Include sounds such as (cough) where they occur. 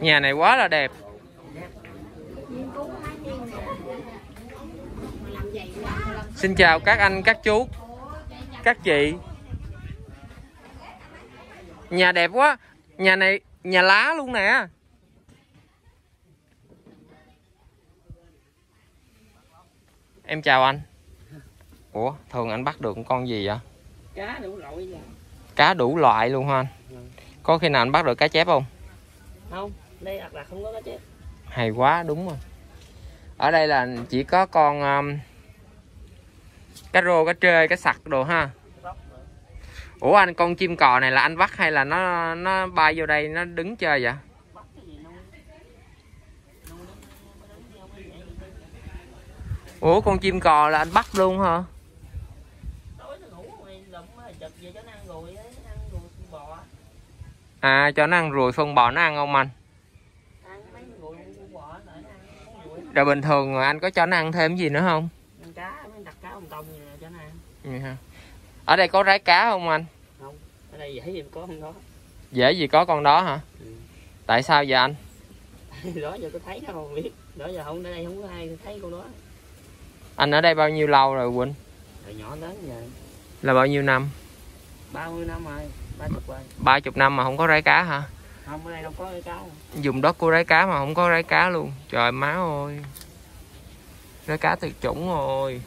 nhà này quá là đẹp. Xin chào các anh, các chú, các chị. Nhà đẹp quá. Nhà này, nhà lá luôn nè. Em chào anh. Ủa, thường anh bắt được con gì vậy? Cá đủ loại cá đủ loại luôn hả anh. Có khi nào anh bắt được cá chép không? Không đây đặt là không có cá chép. Hay quá đúng rồi. Ở đây là chỉ có con um, cá rô cá trê cá sặc đồ ha. Ủa anh con chim cò này là anh bắt hay là nó nó bay vô đây nó đứng chơi vậy? Ủa con chim cò là anh bắt luôn hả về cho nó ăn ăn bò à cho nó ăn ruồi phân bò nó ăn không anh? Ăn mấy người con bò lại nó ăn con ruồi rồi bình thường anh có cho nó ăn thêm gì nữa không? Ăn cá mới đặt cá ông tông vậy cho nó ăn. Vậy hả? ở đây có rái cá không anh? Không ở đây dễ gì có không đó. Dễ gì có con đó hả? Ừ. tại sao vậy anh? (laughs) Đó giờ tôi thấy nó không biết. Đó giờ không ở đây không có ai thấy con đó. Anh ở đây bao nhiêu lâu rồi quỳnh? Rồi nhỏ lớn giờ. Là bao nhiêu năm 30 năm rồi ba chục rồi. Ba chục năm mà không có rái cá hả? Không ở đây đâu có cái cá đâu. dùng đất của rái cá mà không có rái cá luôn. Trời má ơi. Rái cá tuyệt chủng rồi